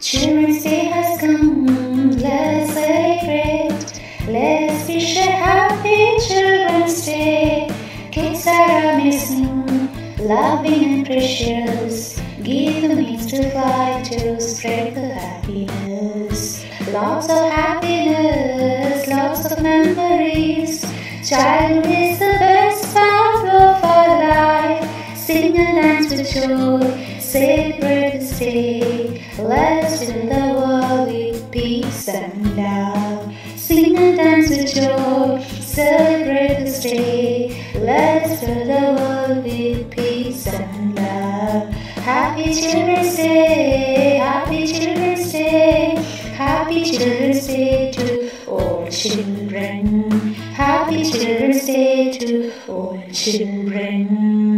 Children's Day has come, let's celebrate. Let's wish a happy Children's Day. Kids are amazing, loving and precious. Give them means to fly to spread the happiness. Lots of happiness, lots of memories. Childhood is the best part of our life. Sing and dance with joy, celebrate this day. Fill the world with peace and love. Sing and dance with joy, celebrate this day. Let's fill the world with peace and love. Happy Children's Day, Happy Children's Day, Happy Children's Day to all children. Happy Children's Day to all children.